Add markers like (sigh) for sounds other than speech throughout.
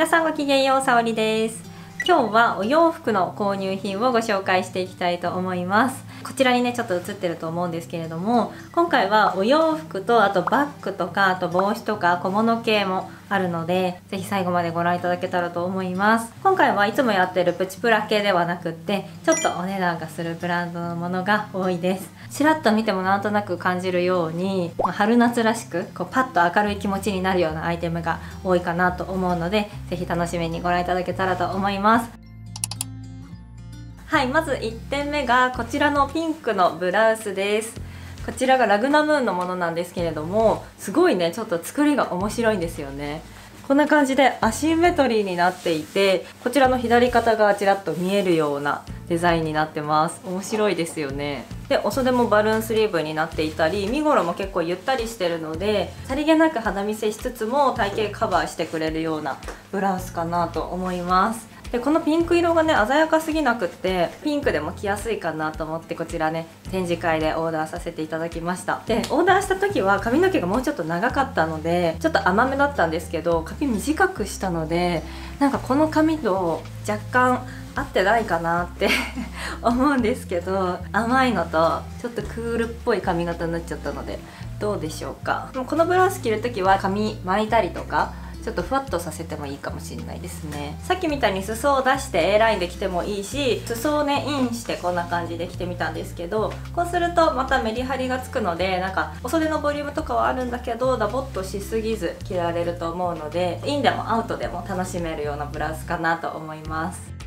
皆さんごきげんようさおりです。今日はお洋服の購入品をご紹介していきたいと思います。ちらにねちょっと映ってると思うんですけれども今回はお洋服とあとバッグとかあと帽子とか小物系もあるので是非最後までご覧いただけたらと思います。今回はいつもやってるプチプラ系ではなくってちょっとお値段がするブランドのものが多いです。ちらっと見てもなんとなく感じるように、ま春夏らしくこうパッと明るい気持ちになるようなアイテムが多いかなと思うので是非楽しみにご覧いただけたらと思います。はいまず1点目がこちらのピンクのブラウスです。こちらがラグナムーンのものなんですけれどもすごいねちょっと作りが面白いんですよね。こんな感じでアシンメトリーになっていてこちらの左肩がちらっと見えるようなデザインになってます。面白いですよね。でお袖もバルーンスリーブになっていたり身ごろも結構ゆったりしてるのでさりげなく肌見せしつつも体型カバーしてくれるようなブラウスかなと思います。でこのピンク色がね鮮やかすぎなくってピンクでも着やすいかなと思ってこちらね展示会でオーダーさせていただきました。でオーダーした時は髪の毛がもうちょっと長かったのでちょっと甘めだったんですけど髪短くしたのでなんかこの髪と若干合ってないかなって (laughs) 思うんですけど甘いのとちょっとクールっぽい髪型になっちゃったのでどうでしょうか。このブラウス着る時は髪巻いたりとかちょっとふわっとさせてもいいかもしれないですねさっきみたいに裾を出して A ラインで着てもいいし裾をねインしてこんな感じで着てみたんですけどこうするとまたメリハリがつくのでなんかお袖のボリュームとかはあるんだけどダボっとしすぎず着られると思うのでインでもアウトでも楽しめるようなブラウスかなと思います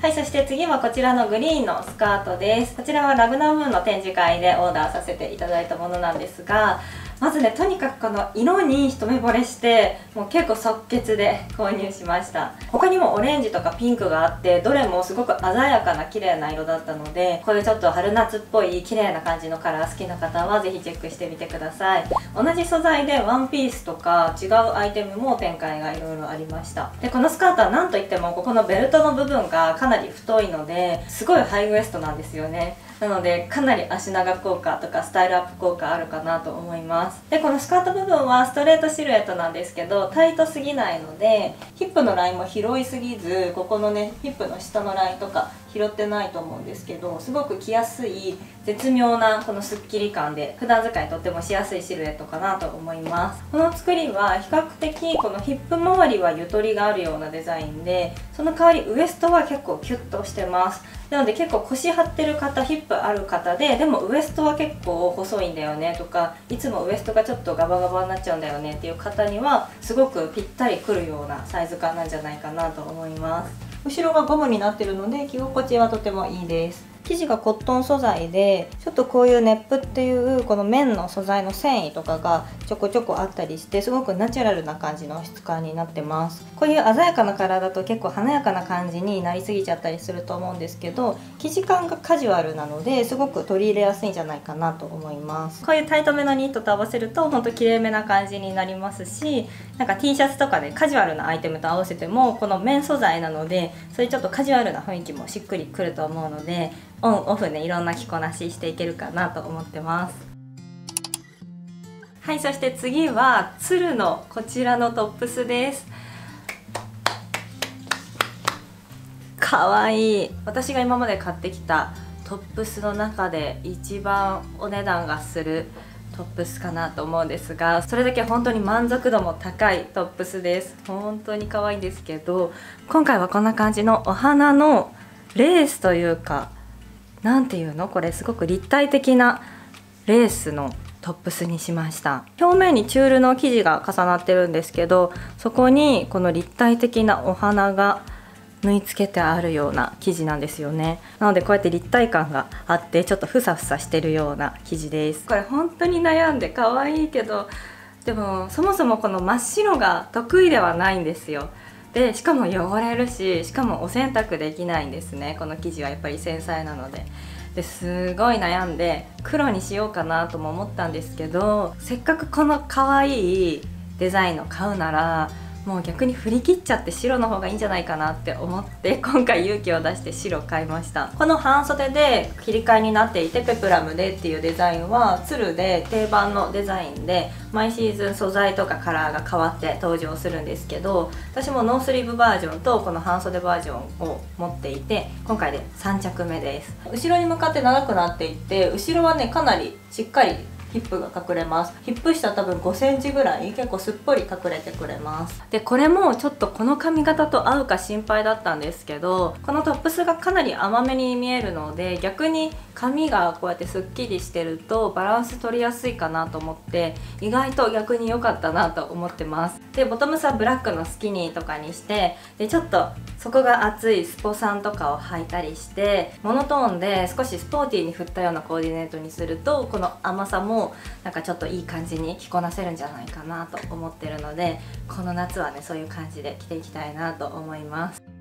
はい、そして次はこちらのグリーンのスカートです。こちらはラグナムーンの展示会でオーダーさせていただいたものなんですが、まずねとにかくこの色に一目惚れしてもう結構即決で (laughs) 購入しました。他にもオレンジとかピンクがあってどれもすごく鮮やかな綺麗な色だったのでこういうちょっと春夏っぽい綺麗な感じのカラー好きな方はぜひチェックしてみてください。同じ素材でワンピースとか違うアイテムも展開がいろいろありました。でこのスカートは何といってもここのベルトの部分がかなり太いのですごいハイウエストなんですよね。なのでかなり足長効果とかスタイルアップ効果あるかなと思います。でこのスカート部分はストレートシルエットなんですけどタイトすぎないのでヒップのラインも広いすぎずここのねヒップの下のラインとか拾ってないと思うんですけどすごく着やすい絶妙なこのスッキリ感で普段使いとってもしやすいシルエットかなと思います。この作りは比較的このヒップ周りはゆとりがあるようなデザインでその代わりウエストは結構キュッとしてます。なので結構腰張ってる方ヒップある方ででもウエストは結構細いんだよねとかいつもウエストがちょっとガバガバになっちゃうんだよねっていう方にはすごくぴったりくるようなサイズ感なんじゃないかなと思います。後ろがゴムになってるので着心地はとてもいいです。生地がコットン素材でちょっとこういうネップっていうこの綿の素材の繊維とかがちょこちょこあったりしてすごくナチュラルな感じの質感になってます。こういう鮮やかなカラーだと結構華やかな感じになりすぎちゃったりすると思うんですけど生地感がカジュアルなのですごく取り入れやすいんじゃないかなと思います。こういうタイトめのニットと合わせるとほんと綺麗めな感じになりますしなんか T シャツとかでカジュアルなアイテムと合わせてもこの綿素材なのでそういうちょっとカジュアルな雰囲気もしっくりくると思うのでオンオフねいろんな着こなししていけるかなと思ってます。はいそして次は鶴のこちらのトップスです。かわいい。私が今まで買ってきたトップスの中で一番お値段がするトップスかなと思うんですがそれだけ本当に満足度も高いトップスです。本当に可愛いんですけど今回はこんな感じのお花のレースというか何ていうの？これすごく立体的なレースのトップスにしました。表面にチュールの生地が重なってるんですけどそこにこの立体的なお花が縫い付けてあるような生地なんですよね。なのでこうやって立体感があってちょっとふさふさしてるような生地です。これ本当に悩んで可愛いけどでもそもそもこの真っ白が得意ではないんですよ。でしかも汚れるししかもお洗濯できないんですね。この生地はやっぱり繊細なので。ですごい悩んで黒にしようかなとも思ったんですけどせっかくこの可愛いデザインを買うならもう逆に振り切っちゃって白の方がいいんじゃないかなって思って (laughs) 今回勇気を出して白買いました。この半袖で切り替えになっていてペプラムでっていうデザインはツルで定番のデザインで毎シーズン素材とかカラーが変わって登場するんですけど私もノースリーブバージョンとこの半袖バージョンを持っていて今回で3着目です。後ろに向かって長くなっていって後ろはねかなりしっかりヒップが隠れます。ヒップ下多分5センチぐらい結構すっぽり隠れてくれます。でこれもちょっとこの髪型と合うか心配だったんですけどこのトップスがかなり甘めに見えるので逆に髪がこうやってすっきりしてるとバランス取りやすいかなと思って意外と逆に良かったなと思ってます。でボトムスはブラックのスキニーとかにしてでちょっと底が厚いスポさんとかを履いたりしてモノトーンで少しスポーティーに振ったようなコーディネートにするとこの甘さもなんかちょっといい感じに着こなせるんじゃないかなと思ってるのでこの夏はねそういう感じで着ていきたいなと思います。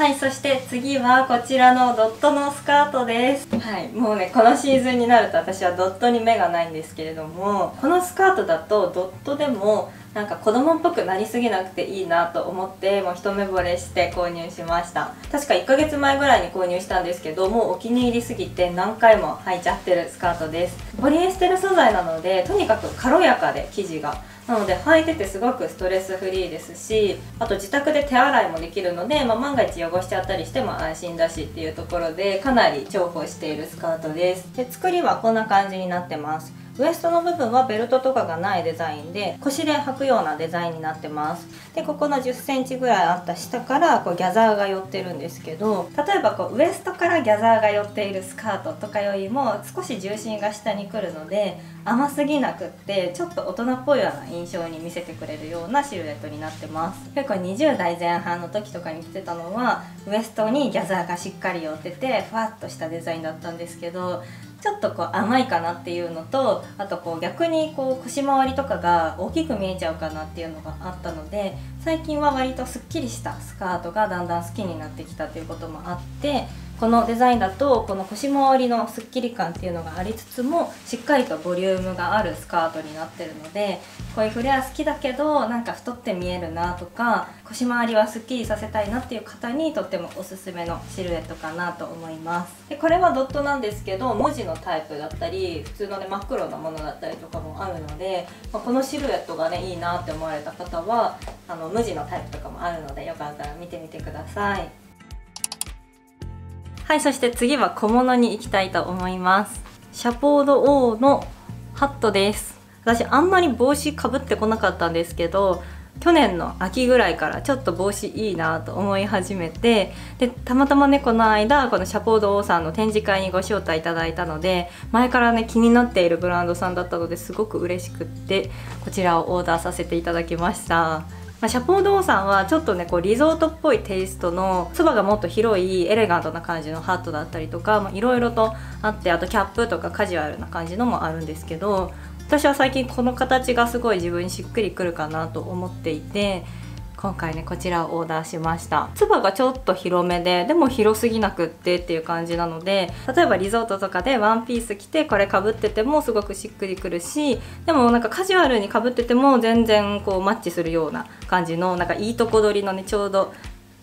はいそして次はこちらのドットのスカートです。はいもうねこのシーズンになると私はドットに目がないんですけれどもこのスカートだとドットでもなんか子供っぽくなりすぎなくていいなと思ってもう一目惚れして購入しました。確か1ヶ月前ぐらいに購入したんですけどもうお気に入りすぎて何回も履いちゃってるスカートです。ポリエステル素材なのでとにかく軽やかで生地がなので履いててすごくストレスフリーですしあと自宅で手洗いもできるので、まあ、万が一汚しちゃったりしても安心だしっていうところでかなり重宝しているスカートです。で作りはこんな感じになってます。ウエストの部分はベルトとかがないデザインで腰で履くようなデザインになってます。でここの1 0センチぐらいあった下からこうギャザーが寄ってるんですけど例えばこうウエストからギャザーが寄っているスカートとかよりも少し重心が下に来るので甘すぎなくってちょっと大人っぽいような印象に見せてくれるようなシルエットになってます。結構20代前半の時とかに着てたのはウエストにギャザーがしっかり寄っててふわっとしたデザインだったんですけどちょっとこう甘いかなっていうのとあとこう逆にこう腰回りとかが大きく見えちゃうかなっていうのがあったので最近は割とすっきりしたスカートがだんだん好きになってきたということもあってこのデザインだとこの腰回りのスッキリ感っていうのがありつつもしっかりとボリュームがあるスカートになってるのでこういうフレア好きだけどなんか太って見えるなとか腰回りはすっきりさせたいなっていう方にとってもおすすめのシルエットかなと思います。でこれはドットなんですけど文字のタイプだったり普通のね真っ黒なものだったりとかもあるので、まあ、このシルエットがねいいなって思われた方はあの無地のタイプとかもあるのでよかったら見てみてください。はいそして次は小物に行きたいと思います。シャポード O のハットです。私あんまり帽子かぶってこなかったんですけど去年の秋ぐらいからちょっと帽子いいなと思い始めてでたまたまねこの間このシャポード O さんの展示会にご招待いただいたので前からね気になっているブランドさんだったのですごく嬉しくってこちらをオーダーさせていただきました。まあ、シャポードーさんはちょっとねこうリゾートっぽいテイストのそばがもっと広いエレガントな感じのハットだったりとかいろいろとあってあとキャップとかカジュアルな感じのもあるんですけど私は最近この形がすごい自分にしっくりくるかなと思っていて今回ねこちらをオーダーしました。つばがちょっと広めででも広すぎなくってっていう感じなので例えばリゾートとかでワンピース着てこれかぶっててもすごくしっくりくるしでもなんかカジュアルにかぶってても全然こうマッチするような感じのなんかいいとこ取りのねちょうど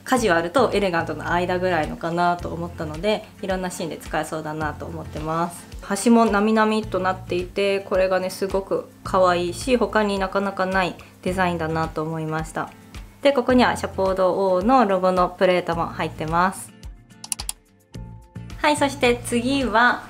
カジュアルとエレガントの間ぐらいのかなと思ったのでいろんなシーンで使えそうだなと思ってます。端もなみなみとなっていてこれがねすごく可愛いし他になかなかないデザインだなと思いました。でここにはシャポード O のロゴのプレートも入ってます。はいそして次は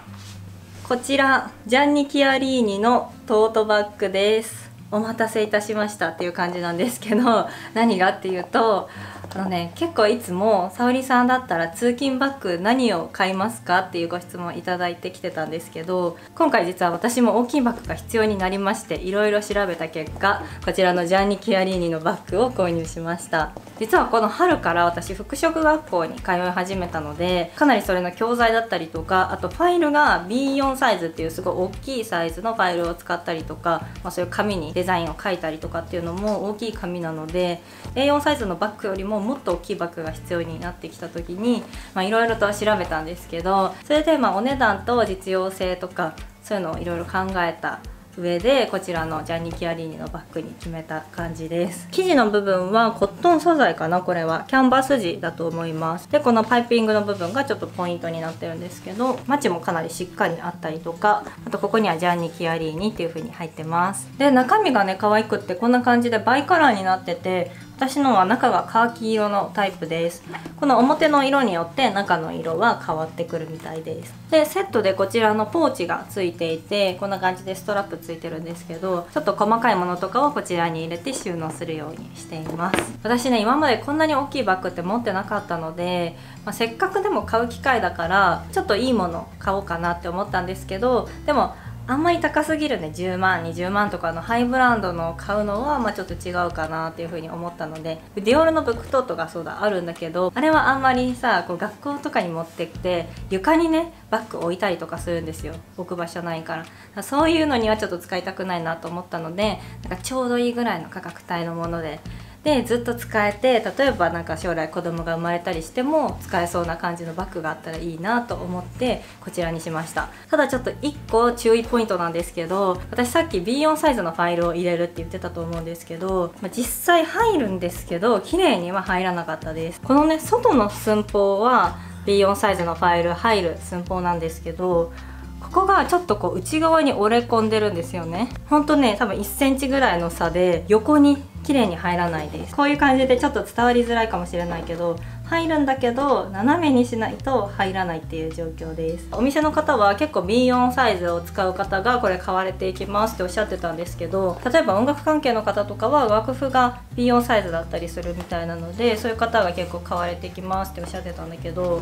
こちらジャンニ・キアリーニのトートバッグです。お待たせいたしましたっていう感じなんですけど何がっていうとのね結構いつも沙織さんだったら通勤バッグ何を買いますかっていうご質問いただいてきてたんですけど今回実は私も大きいバッグが必要になりましていろいろ調べた結果こちらのジャンニ・キアリーニのバッグを購入しました。実はこの春から私服飾学校に通い始めたのでかなりそれの教材だったりとかあとファイルが B4 サイズっていうすごい大きいサイズのファイルを使ったりとか、まあ、そういう紙にデザインを書いたりとかっていうのも大きい紙なので A4 サイズのバッグよりももっと大きいバッグが必要になってきた時にいろいろと調べたんですけどそれでまあお値段と実用性とかそういうのをいろいろ考えた上でこちらのジャンニ・キアリーニのバッグに決めた感じです。生地の部分はコットン素材かなこれは。キャンバス地だと思います。でこのパイピングの部分がちょっとポイントになってるんですけどマチもかなりしっかりあったりとかあとここにはジャンニ・キアリーニっていう風に入ってます。で中身がね可愛くってこんな感じでバイカラーになってて私のは中がカーキ色のタイプです。この表の色によって中の色は変わってくるみたいです。でセットでこちらのポーチがついていてこんな感じでストラップついてるんですけどちょっと細かいものとかをこちらに入れて収納するようにしています。私ね今までこんなに大きいバッグって持ってなかったので、まあ、せっかくでも買う機会だからちょっといいもの買おうかなって思ったんですけどでもあんまり高すぎるね。10万20万とかのハイブランドの買うのはまあちょっと違うかなっていうふうに思ったので。ディオールのブックトートがそうだあるんだけどあれはあんまりさこう学校とかに持ってきて床にねバッグ置いたりとかするんですよ。置く場所ないから。そういうのにはちょっと使いたくないなと思ったのでなんかちょうどいいぐらいの価格帯のもので。でずっと使えて例えばなんか将来子供が生まれたりしても使えそうな感じのバッグがあったらいいなと思ってこちらにしました。ただちょっと1個注意ポイントなんですけど私さっき B4 サイズのファイルを入れるって言ってたと思うんですけど、まあ、実際入るんですけど綺麗には入らなかったです。このね外の寸法は B4 サイズのファイル入る寸法なんですけどここがちょっとこう内側に折れ込んでるんですよね。ほんとね多分1センチぐらいの差で横に綺麗に入らないです。こういう感じでちょっと伝わりづらいかもしれないけど入るんだけど斜めにしないと入らないっていう状況です。お店の方は結構 B4 サイズを使う方がこれ買われていきますっておっしゃってたんですけど例えば音楽関係の方とかは楽譜が B4 サイズだったりするみたいなのでそういう方が結構買われていきますっておっしゃってたんだけど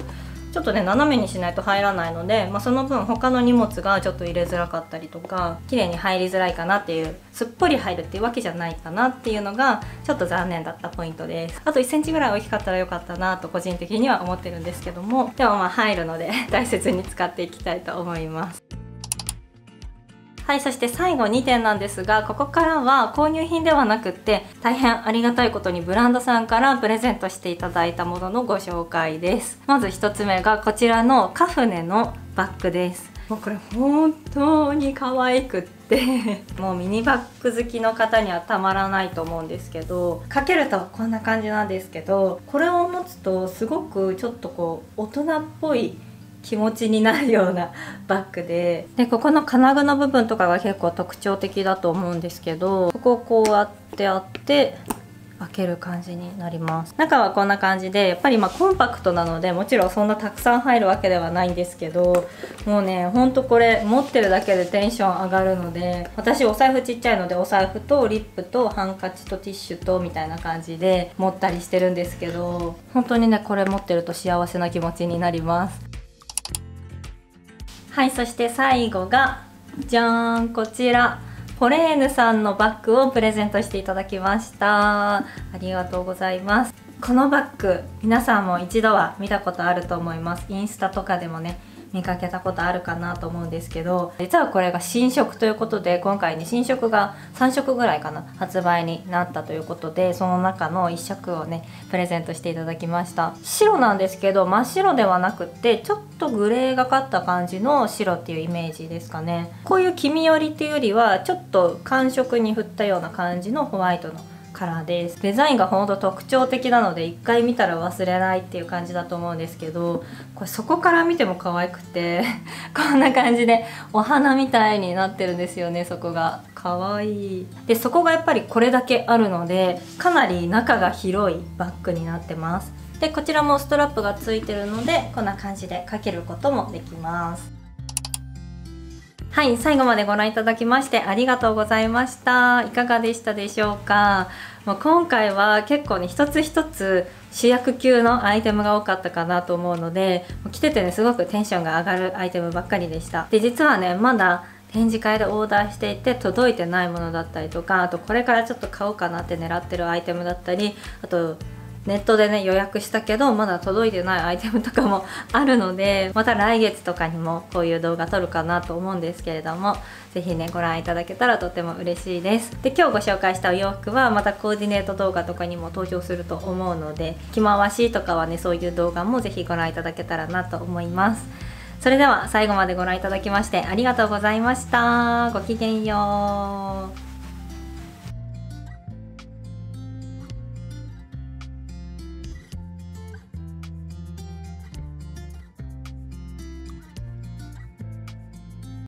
ちょっとね斜めにしないと入らないので、まあ、その分他の荷物がちょっと入れづらかったりとか綺麗に入りづらいかなっていうすっぽり入るっていうわけじゃないかなっていうのがちょっと残念だったポイントです。あと 1cm ぐらい大きかったらよかったなと個人的には思ってるんですけども。でもまあ入るので (laughs) 大切に使っていきたいと思います。はいそして最後2点なんですがここからは購入品ではなくって大変ありがたいことにブランドさんからプレゼントしていただいたもののご紹介です。まず1つ目がこちらのカフネのバッグです。もうこれ本当に可愛くって (laughs) もうミニバッグ好きの方にはたまらないと思うんですけどかけるとこんな感じなんですけどこれを持つとすごくちょっとこう大人っぽい気持ちになるような (laughs) バッグで。でここの金具の部分とかが結構特徴的だと思うんですけどここをこうやってあって開ける感じになります。中はこんな感じでやっぱりまコンパクトなのでもちろんそんなたくさん入るわけではないんですけどもうねほんとこれ持ってるだけでテンション上がるので私お財布ちっちゃいのでお財布とリップとハンカチとティッシュとみたいな感じで持ったりしてるんですけど本当にねこれ持ってると幸せな気持ちになります。はいそして最後がじゃーんこちら。ポレーヌさんのバッグをプレゼントしていただきました。ありがとうございます。このバッグ皆さんも一度は見たことあると思います。インスタとかでもね見かけたことあるかなと思うんですけど実はこれが新色ということで今回ね新色が3色ぐらいかな発売になったということでその中の1色をねプレゼントしていただきました。白なんですけど真っ白ではなくってちょっとグレーがかった感じの白っていうイメージですかね。こういう黄緑っていうよりはちょっと寒色に振ったような感じのホワイトのカラーです。デザインがほんと特徴的なので一回見たら忘れないっていう感じだと思うんですけどこれそこから見ても可愛くて (laughs) こんな感じでお花みたいになってるんですよねそこが。可愛い。でそこがやっぱりこれだけあるのでかなり中が広いバッグになってます。でこちらもストラップがついてるのでこんな感じでかけることもできます。はい、最後までご覧いただきましてありがとうございました。いかがでしたでしょうか？まあ、今回は結構ね、一つ一つ主役級のアイテムが多かったかなと思うので、着ててね、すごくテンションが上がるアイテムばっかりでした。で、実はね、まだ展示会でオーダーしていて届いてないものだったりとかあとこれからちょっと買おうかなって狙ってるアイテムだったりあとネットでね予約したけどまだ届いてないアイテムとかもあるのでまた来月とかにもこういう動画撮るかなと思うんですけれども是非ねご覧いただけたらとても嬉しいです。で今日ご紹介したお洋服はまたコーディネート動画とかにも登場すると思うので着回しとかはねそういう動画も是非ご覧いただけたらなと思います。それでは最後までご覧いただきましてありがとうございました。ごきげんよう。